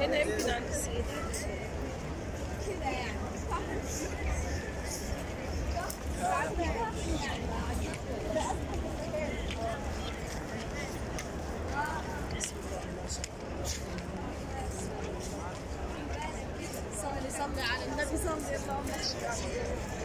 هنا يمكن عند السيدات كده يعني صلي صلي على النبي صلي اللهم صل على